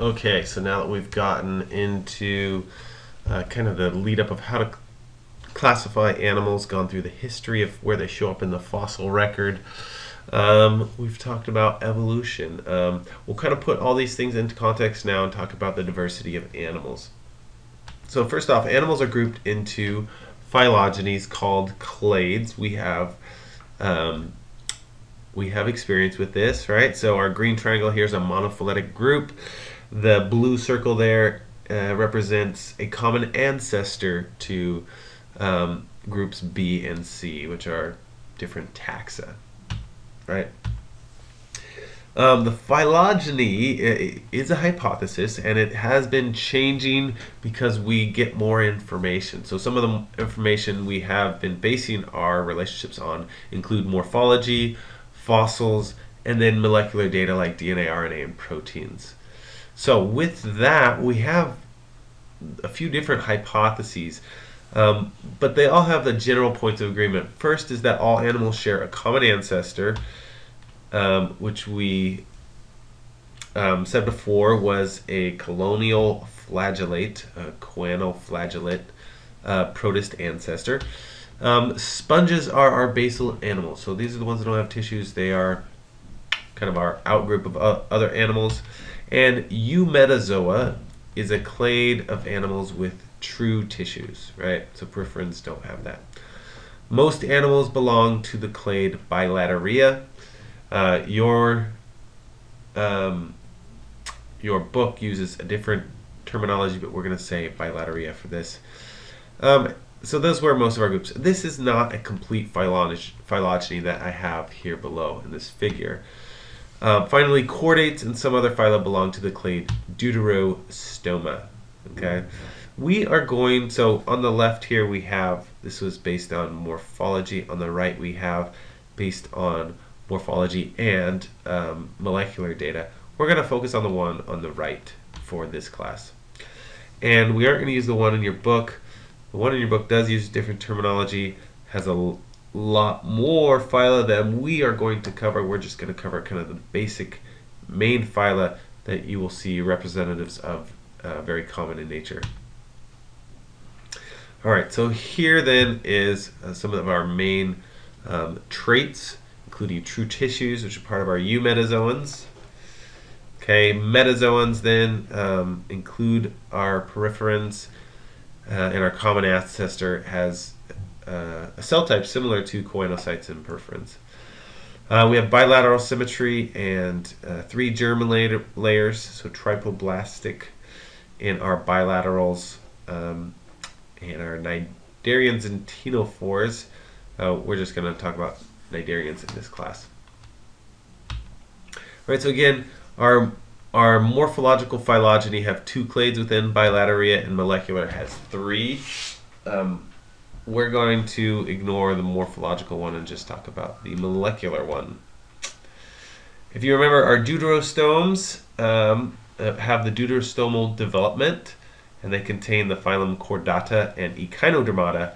Okay, so now that we've gotten into uh, kind of the lead up of how to classify animals, gone through the history of where they show up in the fossil record, um, we've talked about evolution. Um, we'll kind of put all these things into context now and talk about the diversity of animals. So first off, animals are grouped into phylogenies called clades. We have um, we have experience with this, right? So our green triangle here is a monophyletic group. The blue circle there uh, represents a common ancestor to um, groups B and C, which are different taxa, right? Um, the phylogeny is a hypothesis and it has been changing because we get more information. So some of the information we have been basing our relationships on include morphology, fossils, and then molecular data like DNA, RNA, and proteins. So with that, we have a few different hypotheses, um, but they all have the general points of agreement. First is that all animals share a common ancestor, um, which we um, said before was a colonial flagellate, a choanoflagellate uh, protist ancestor. Um, sponges are our basal animals, so these are the ones that don't have tissues. They are kind of our outgroup of uh, other animals. And Eumetazoa is a clade of animals with true tissues, right? So poriferans don't have that. Most animals belong to the clade Bilateria. Uh, your um, your book uses a different terminology, but we're going to say Bilateria for this. Um, so those were most of our groups. This is not a complete phylogeny that I have here below in this figure. Uh, finally, chordates and some other phyla belong to the clade Deuterostoma. Okay, we are going, so on the left here we have, this was based on morphology. On the right we have based on morphology and um, molecular data. We're going to focus on the one on the right for this class. And we aren't going to use the one in your book. The one in your book does use different terminology, has a lot more phyla than we are going to cover. We're just going to cover kind of the basic main phyla that you will see representatives of uh, very common in nature. All right, so here then is uh, some of our main um, traits, including true tissues, which are part of our eumetazoans. Okay, metazoans then um, include our poriferans, uh, and our common ancestor has uh, a cell type similar to choanocytes and poriferans. Uh, we have bilateral symmetry and uh, three germ layers, so triploblastic in our bilaterals um, and our cnidarians and ctenophores. Uh, we're just going to talk about cnidarians in this class. All right, so again, our our morphological phylogeny have two clades within bilateria and molecular has three. Um, we're going to ignore the morphological one and just talk about the molecular one. If you remember, our deuterostomes um, uh, have the deuterostomal development, and they contain the phylum Chordata and Echinodermata.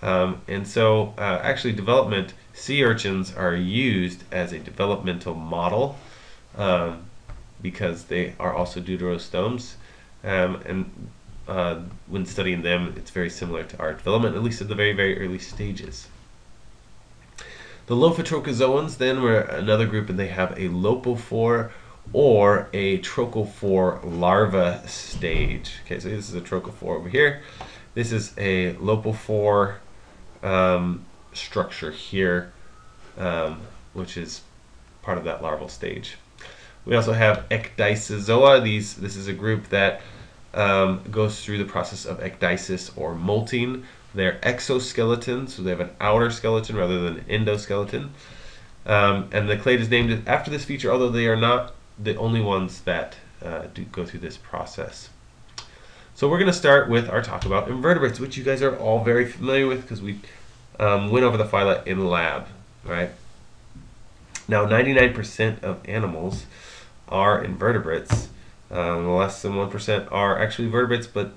Um, and so, uh, actually, development sea urchins are used as a developmental model um, because they are also deuterostomes. Um, and uh, when studying them, it's very similar to our development, at least at the very, very early stages. The Lophotrochozoans then were another group, and they have a lophophore or a trochophore larva stage. Okay, so this is a trochophore over here. This is a lophophore um, structure here, um, which is part of that larval stage. We also have ecdysozoa. These, this is a group that um, goes through the process of ecdysis or molting. They're exoskeletons, so they have an outer skeleton rather than an endoskeleton. Um, and the clade is named after this feature, although they are not the only ones that uh, do go through this process. So we're going to start with our talk about invertebrates, which you guys are all very familiar with because we um, went over the phyla in lab, right? Now, 99% of animals are invertebrates. Um, less than 1% are actually vertebrates, but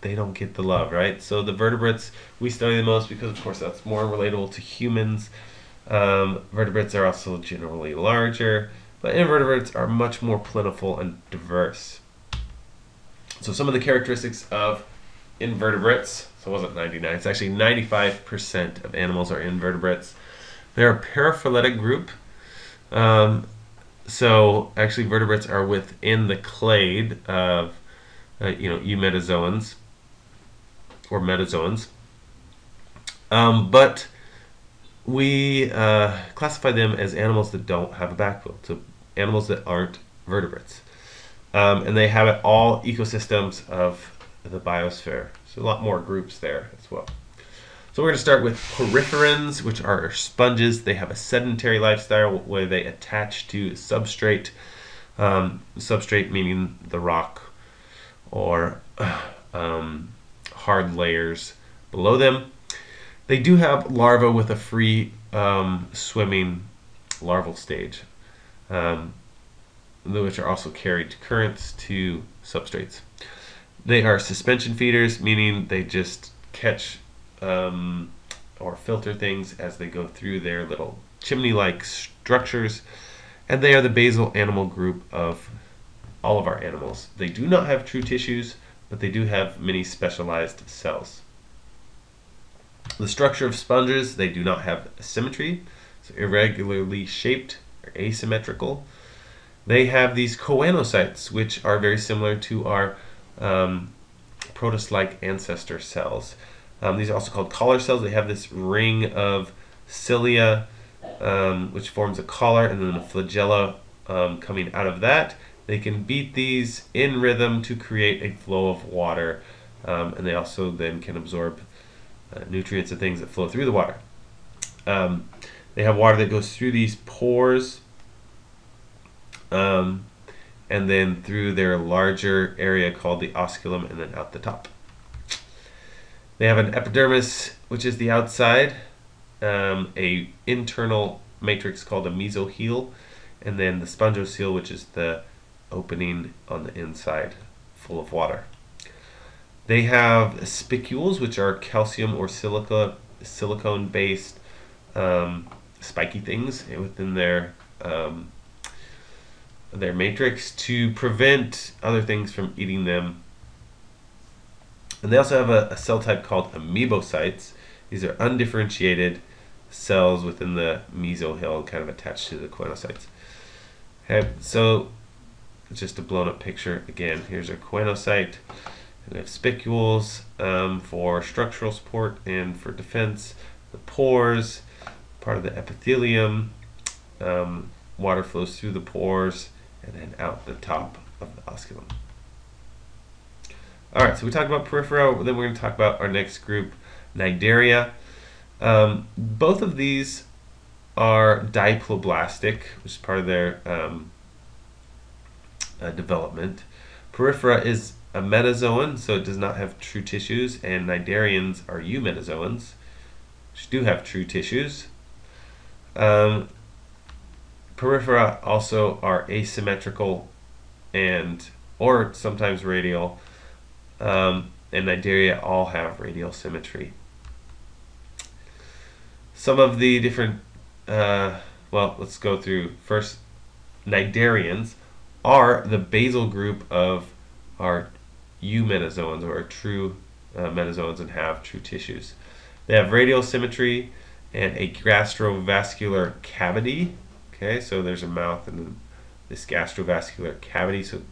they don't get the love, right? So the vertebrates we study the most because, of course, that's more relatable to humans. Um, vertebrates are also generally larger. but invertebrates are much more plentiful and diverse. So some of the characteristics of invertebrates, so it wasn't 99, it's actually 95% of animals are invertebrates. They're a paraphyletic group. Um, so actually vertebrates are within the clade of, uh, you know, eumetazoans or metazoans. Um, but we uh, classify them as animals that don't have a backbone, so animals that aren't vertebrates. Um, and they habit all ecosystems of the biosphere. So a lot more groups there as well. So we're going to start with poriferans, which are sponges. They have a sedentary lifestyle where they attach to substrate. Um, substrate meaning the rock or um, hard layers below them. They do have larvae with a free um, swimming larval stage, um, which are also carried to currents to substrates. They are suspension feeders, meaning they just catch um, or filter things as they go through their little chimney-like structures. And they are the basal animal group of all of our animals. They do not have true tissues, but they do have many specialized cells. The structure of sponges, they do not have symmetry, so irregularly shaped or asymmetrical. They have these choanocytes, which are very similar to our um, protist-like ancestor cells. Um, these are also called collar cells. They have this ring of cilia, um, which forms a collar, and then a flagella um, coming out of that. They can beat these in rhythm to create a flow of water, um, and they also then can absorb uh, nutrients and things that flow through the water. Um, they have water that goes through these pores, um, and then through their larger area called the osculum, and then out the top. They have an epidermis, which is the outside, um, a internal matrix called a mesohyl, and then the spongocoel, which is the opening on the inside, full of water. They have spicules, which are calcium or silica, silicone-based um, spiky things within their um, their matrix to prevent other things from eating them and they also have a, a cell type called amoebocytes. These are undifferentiated cells within the mesohyl kind of attached to the choanocytes. Okay, so just a blown up picture again. Here's our choanocyte. We have spicules um, for structural support and for defense. The pores, part of the epithelium. Um, water flows through the pores and then out the top of the osculum. All right, so we talked about Porifera, then we're going to talk about our next group, Cnidaria. Um, both of these are diploblastic, which is part of their um, uh, development. Porifera is a metazoan, so it does not have true tissues, and Cnidarians are eumetazoans, which do have true tissues. Um, also are asymmetrical and or sometimes radial um, and Cnidaria all have radial symmetry. Some of the different, uh, well, let's go through first. Cnidarians are the basal group of our eumetazoans or true uh, metazoans and have true tissues. They have radial symmetry and a gastrovascular cavity. Okay, so there's a mouth and this gastrovascular cavity. So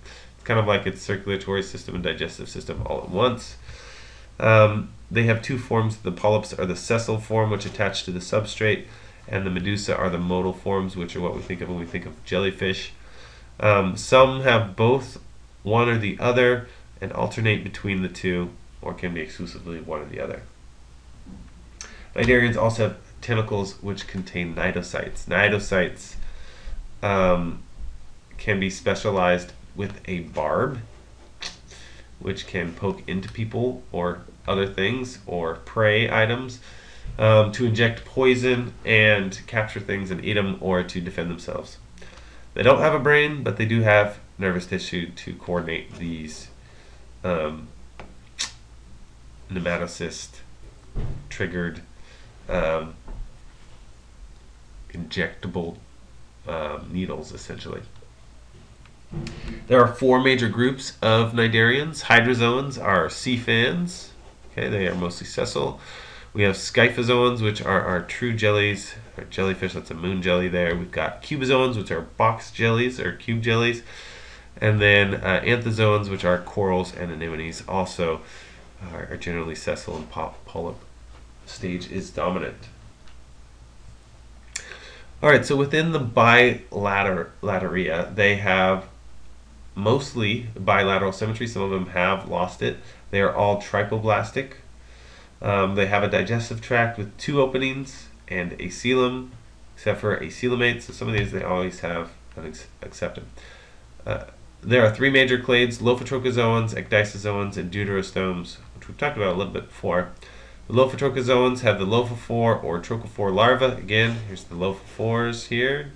kind of like its circulatory system and digestive system all at once. Um, they have two forms. The polyps are the sessile form, which attach to the substrate, and the medusa are the modal forms, which are what we think of when we think of jellyfish. Um, some have both one or the other and alternate between the two, or can be exclusively one or the other. Cnidarians also have tentacles which contain cnidocytes. Cnidocytes um, can be specialized with a barb, which can poke into people or other things or prey items um, to inject poison and capture things and eat them or to defend themselves. They don't have a brain, but they do have nervous tissue to coordinate these um, nematocyst triggered um, injectable um, needles, essentially. There are four major groups of cnidarians. Hydrozoans are sea fans. Okay, they are mostly sessile. We have scyphozoans, which are our true jellies, or jellyfish. That's a moon jelly there. We've got cubozoans, which are box jellies or cube jellies, and then uh, anthozoans, which are corals and anemones. Also, are, are generally sessile and polyp stage is dominant. All right, so within the bilateria, they have mostly bilateral symmetry. Some of them have lost it. They are all triploblastic. Um, they have a digestive tract with two openings and a coelom, except for acoelomates. So some of these they always have an accepted. Uh, there are three major clades, Lophotrochozoans, Ecdysozoans, and Deuterostomes, which we've talked about a little bit before. The Lophotrochozoans have the Lophophore or Trochophore larva. Again, here's the Lophophores here,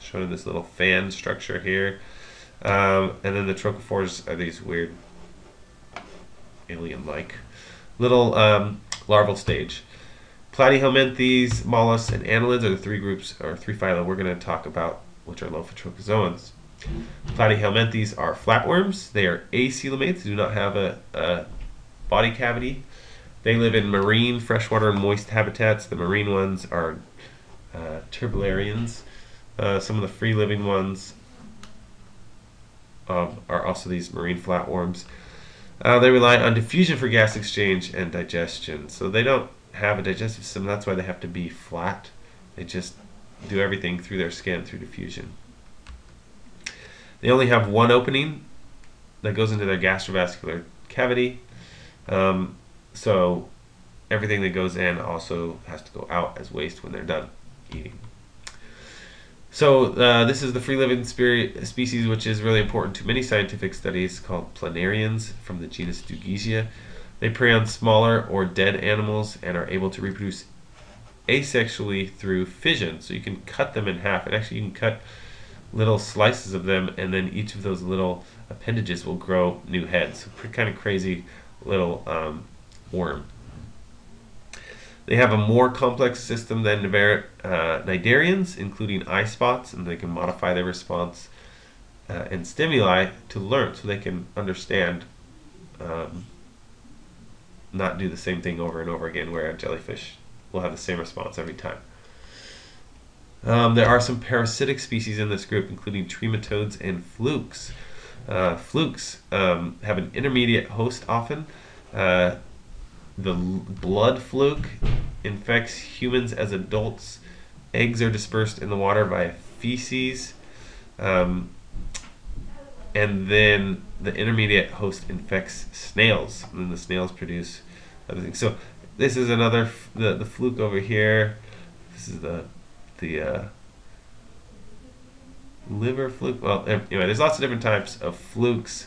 showing this little fan structure here. Um, and then the Trochophores are these weird alien-like little um, larval stage. Platyhelminthes, mollusks, and annelids are the three groups or three phyla we're going to talk about, which are Lophotrochozoans. Platyhelminthes are flatworms. They are acoelomates, do not have a, a body cavity. They live in marine, freshwater, and moist habitats. The marine ones are uh, turbellarians. Uh, some of the free-living ones are also these marine flatworms. Uh, they rely on diffusion for gas exchange and digestion. So they don't have a digestive system. That's why they have to be flat. They just do everything through their skin through diffusion. They only have one opening that goes into their gastrovascular cavity. Um, so everything that goes in also has to go out as waste when they're done eating. So uh, this is the free-living species, which is really important to many scientific studies, called planarians from the genus Dugesia. They prey on smaller or dead animals and are able to reproduce asexually through fission. So you can cut them in half, and actually you can cut little slices of them, and then each of those little appendages will grow new heads. So kind of crazy little um, worm. They have a more complex system than uh, cnidarians, including eye spots, and they can modify their response uh, and stimuli to learn so they can understand, um, not do the same thing over and over again, where a jellyfish will have the same response every time. Um, there are some parasitic species in this group, including trematodes and flukes. Uh, flukes um, have an intermediate host often. Uh, the blood fluke infects humans as adults. Eggs are dispersed in the water via feces. Um, and then the intermediate host infects snails. And then the snails produce other things. So this is another, the, the fluke over here. This is the, the uh, liver fluke. Well, anyway, there's lots of different types of flukes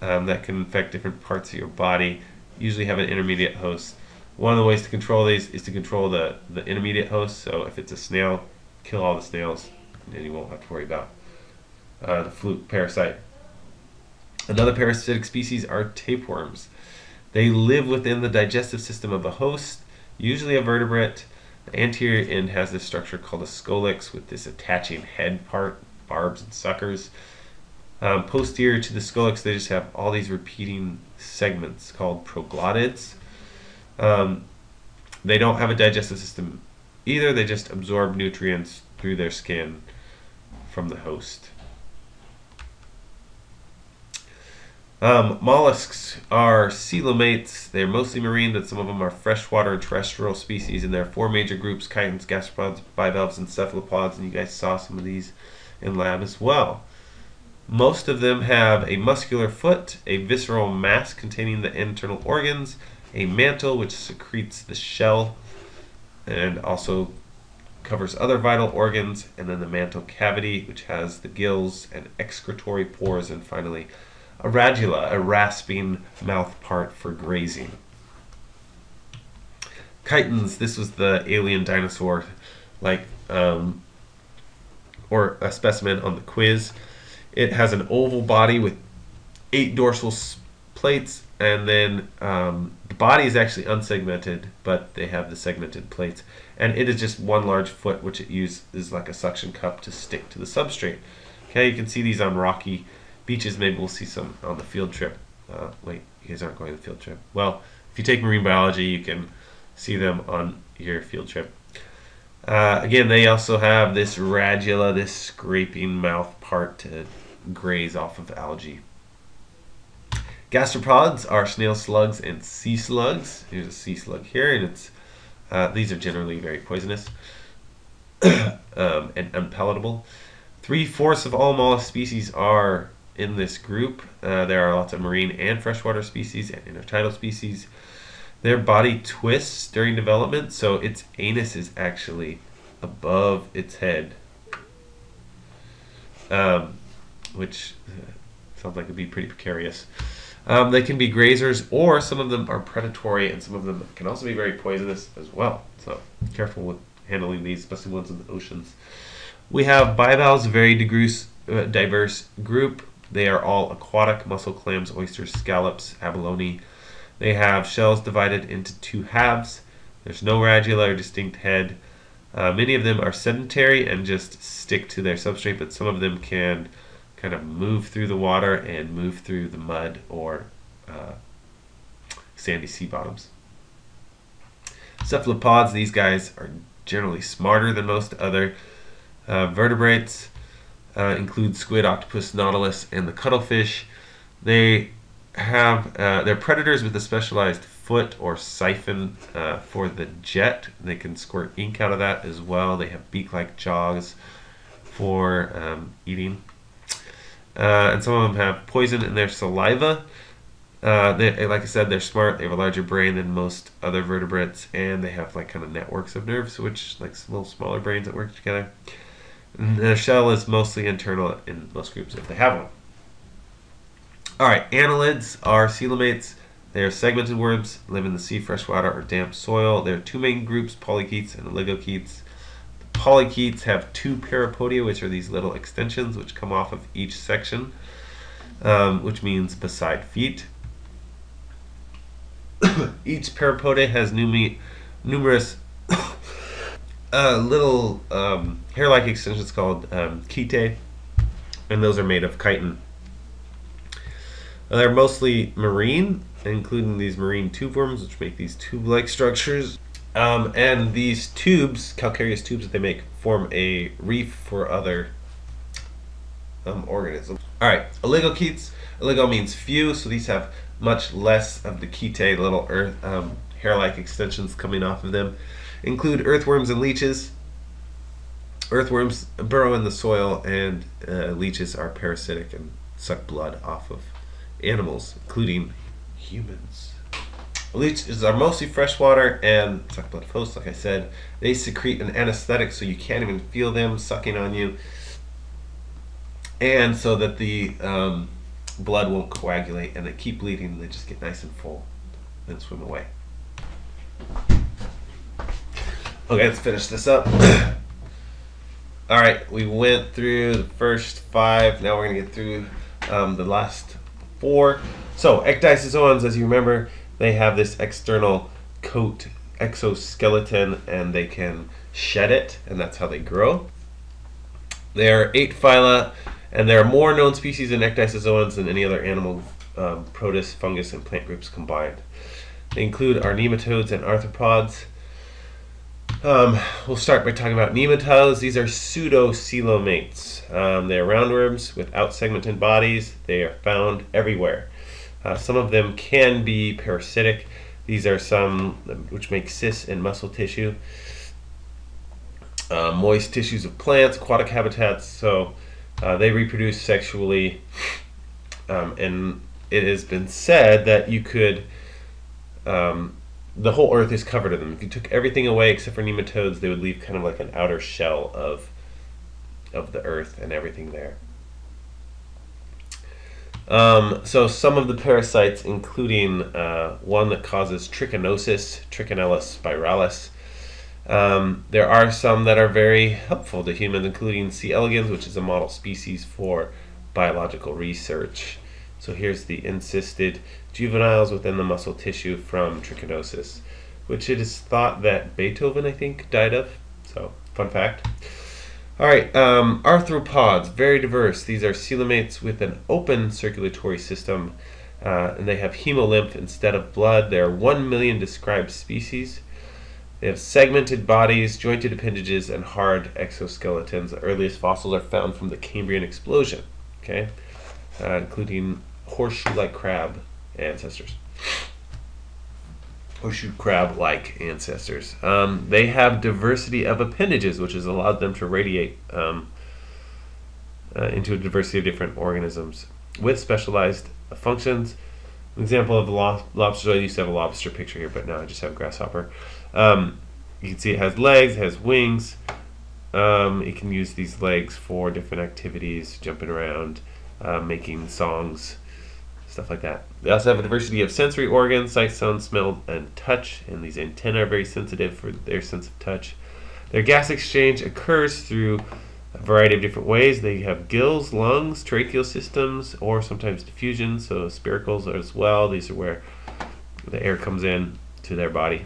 um, that can infect different parts of your body usually have an intermediate host. One of the ways to control these is to control the, the intermediate host. So if it's a snail, kill all the snails, and you won't have to worry about uh, the fluke parasite. Another parasitic species are tapeworms. They live within the digestive system of the host, usually a vertebrate. The anterior end has this structure called a scolex with this attaching head part, barbs and suckers. Um, posterior to the scolex, they just have all these repeating segments called proglottids. Um, they don't have a digestive system either. They just absorb nutrients through their skin from the host. Um, mollusks are coelomates. They're mostly marine, but some of them are freshwater and terrestrial species. And there are four major groups, chitons, gastropods, bivalves, and cephalopods. And you guys saw some of these in lab as well. Most of them have a muscular foot, a visceral mass containing the internal organs, a mantle which secretes the shell and also covers other vital organs, and then the mantle cavity which has the gills and excretory pores, and finally a radula, a rasping mouth part for grazing. Chitons, this was the alien dinosaur, like, um, or a specimen on the quiz. It has an oval body with eight dorsal plates and then um, the body is actually unsegmented, but they have the segmented plates. And it is just one large foot, which it uses like a suction cup to stick to the substrate. Okay, you can see these on rocky beaches. Maybe we'll see some on the field trip. Uh, wait, you guys aren't going on the field trip. Well, if you take marine biology, you can see them on your field trip. Uh, again, they also have this radula, this scraping mouth part to graze off of algae. Gastropods are snail slugs and sea slugs. Here's a sea slug here, and it's uh, these are generally very poisonous um, and unpalatable. Three-fourths of all mollusk species are in this group. Uh, there are lots of marine and freshwater species and intertidal species. Their body twists during development, so its anus is actually above its head, um, which uh, sounds like it'd be pretty precarious. Um, they can be grazers, or some of them are predatory, and some of them can also be very poisonous as well. So careful with handling these, especially ones in the oceans. We have bivalves, a very uh, diverse group. They are all aquatic, mussel, clams, oysters, scallops, abalone. They have shells divided into two halves. There's no radula or distinct head. Uh, many of them are sedentary and just stick to their substrate, but some of them can kind of move through the water and move through the mud or uh, sandy sea bottoms. Cephalopods, these guys are generally smarter than most other uh, vertebrates, uh, include squid, octopus, nautilus, and the cuttlefish. They have uh, they're predators with a specialized foot or siphon uh, for the jet. They can squirt ink out of that as well. They have beak-like jaws for um, eating. Uh, and some of them have poison in their saliva. Uh, they, like I said, they're smart. They have a larger brain than most other vertebrates, and they have like kind of networks of nerves, which like little smaller brains that work together. And the shell is mostly internal in most groups if they have one. All right, annelids are coelomates. They are segmented worms, live in the sea, freshwater, or damp soil. There are two main groups, polychaetes and oligochaetes. Polychaetes have two parapodia, which are these little extensions which come off of each section, um, which means beside feet. each parapodia has numerous uh, little um, hair-like extensions called um, and those are made of chitin. They're mostly marine, including these marine tube worms, which make these tube-like structures. Um, and these tubes, calcareous tubes that they make, form a reef for other um, organisms. All right, oligochaetes. Oligo means few, so these have much less of the chaetae, little earth um, hair-like extensions coming off of them. Include earthworms and leeches. Earthworms burrow in the soil, and uh, leeches are parasitic and suck blood off of animals, including humans. Leeches are mostly freshwater and suck blood hosts, like I said. They secrete an anesthetic so you can't even feel them sucking on you. And so that the um, blood won't coagulate and they keep bleeding and they just get nice and full and swim away. Okay, let's finish this up. All right, we went through the first five. Now we're going to get through um, the last four. So, ecdysozoans, as you remember, they have this external coat exoskeleton and they can shed it and that's how they grow. There are eight phyla and there are more known species in ecdysozoans than any other animal, um, protist, fungus, and plant groups combined. They include our nematodes and arthropods. Um, we'll start by talking about nematodes. These are pseudocoelomates. Um, they are roundworms without segmented bodies. They are found everywhere. Uh, some of them can be parasitic. These are some which make cysts in muscle tissue, uh, moist tissues of plants, aquatic habitats. So uh, they reproduce sexually, um, and it has been said that you could. Um, the whole earth is covered in them. If you took everything away except for nematodes, they would leave kind of like an outer shell of of the earth and everything there. Um, so some of the parasites, including uh, one that causes trichinosis, Trichinella spiralis. Um, there are some that are very helpful to humans, including C. elegans, which is a model species for biological research. So here's the encysted juveniles within the muscle tissue from trichinosis, which it is thought that Beethoven, I think, died of. So, fun fact. All right, um, arthropods, very diverse. These are coelomates with an open circulatory system, uh, and they have hemolymph instead of blood. There are 1 million described species. They have segmented bodies, jointed appendages, and hard exoskeletons. The earliest fossils are found from the Cambrian explosion, okay, uh, including horseshoe-like crab ancestors. Horseshoe crab-like ancestors. Um, they have diversity of appendages, which has allowed them to radiate um, uh, into a diversity of different organisms with specialized functions. An example of the lobster, I used to have a lobster picture here, but now I just have grasshopper. Um, you can see it has legs, it has wings. Um, it can use these legs for different activities, jumping around, uh, making songs, stuff like that. They also have a diversity of sensory organs, sight, sound, smell, and touch, and these antennae are very sensitive for their sense of touch. Their gas exchange occurs through a variety of different ways. They have gills, lungs, tracheal systems, or sometimes diffusion, so spiracles as well. These are where the air comes in to their body.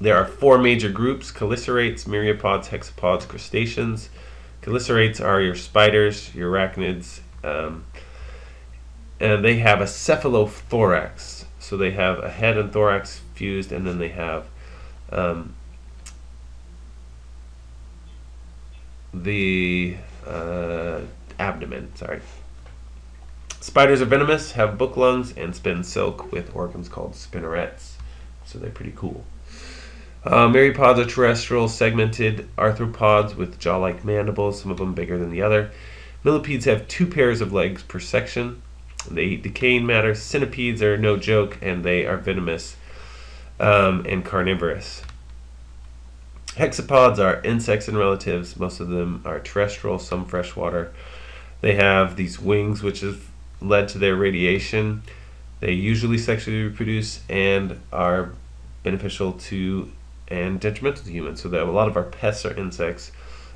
There are four major groups chelicerates, myriapods, hexapods, crustaceans. Chelicerates are your spiders, your arachnids, um, and they have a cephalothorax. So they have a head and thorax fused, and then they have um, the uh, abdomen. Sorry. Spiders are venomous, have book lungs, and spin silk with organs called spinnerets. So they're pretty cool. Uh, myriapods are terrestrial, segmented arthropods with jaw-like mandibles, some of them bigger than the other. Millipedes have two pairs of legs per section. They eat decaying matter. Centipedes are no joke, and they are venomous um, and carnivorous. Hexapods are insects and relatives. Most of them are terrestrial, some freshwater. They have these wings, which have led to their radiation. They usually sexually reproduce and are beneficial to and detrimental to humans. So that a lot of our pests are insects,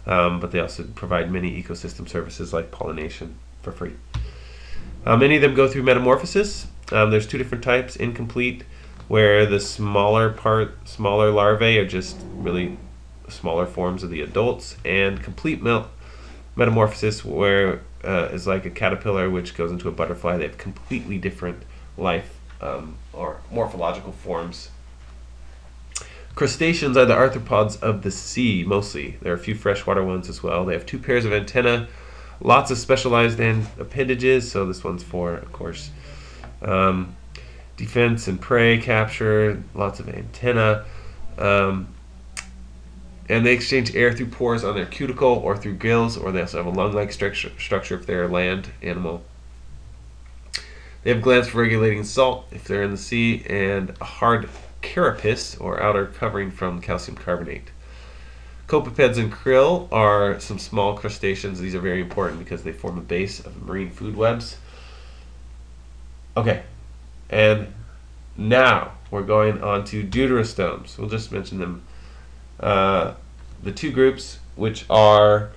um, but they also provide many ecosystem services like pollination for free. Uh, many of them go through metamorphosis. Um, there's two different types: incomplete, where the smaller part, smaller larvae are just really smaller forms of the adults, and complete metamorphosis, where uh, is like a caterpillar which goes into a butterfly. They have completely different life um, or morphological forms Crustaceans are the arthropods of the sea, mostly. There are a few freshwater ones as well. They have two pairs of antennae, lots of specialized appendages. So this one's for, of course, um, defense and prey capture, lots of antenna. Um, and they exchange air through pores on their cuticle or through gills, or they also have a lung-like structure, structure if they're a land animal. They have glands for regulating salt if they're in the sea, and a hard carapace, or outer covering from calcium carbonate. Copepods and krill are some small crustaceans. These are very important because they form the base of marine food webs. Okay, and now we're going on to deuterostomes. We'll just mention them. Uh, the two groups, which are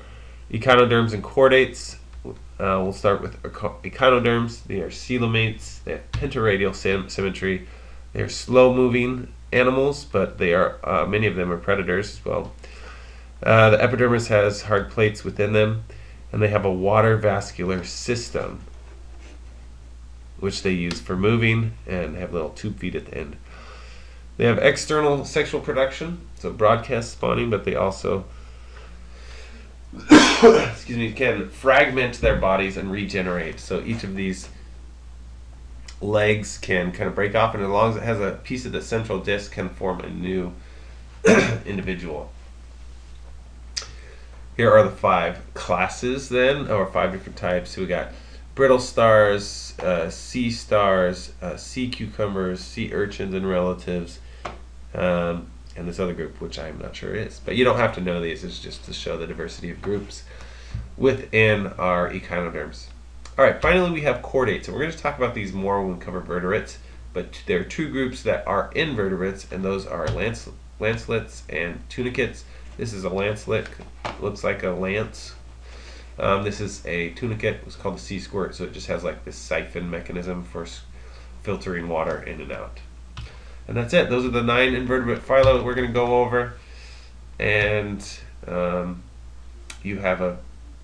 echinoderms and chordates. Uh, we'll start with echinoderms. They are coelomates. They have pentaradial symmetry. They're slow moving animals, but they are uh, many of them are predators as well. Uh, the epidermis has hard plates within them, and they have a water vascular system, which they use for moving and have little tube feet at the end. They have external sexual production, so broadcast spawning, but they also excuse me, can fragment their bodies and regenerate. So each of these legs can kind of break off, and as long as it has a piece of the central disc, can form a new individual. Here are the five classes, then, or five different types. So we got brittle stars, uh, sea stars, uh, sea cucumbers, sea urchins and relatives, um, and this other group, which I'm not sure is. But you don't have to know these. It's just to show the diversity of groups within our echinoderms. All right, finally we have chordates, and we're going to talk about these more when we cover vertebrates. But there are two groups that are invertebrates, and those are lance, lancelets and tunicates. This is a lancelet, looks like a lance. Um, this is a tunicate. It's called the Sea Squirt, so it just has like this siphon mechanism for filtering water in and out. And that's it. Those are the nine invertebrate phyla that we're going to go over. And um, you have a,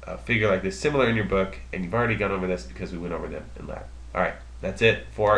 a figure like this similar in your book, and you've already gone over this because we went over them in lab. All right, that's it for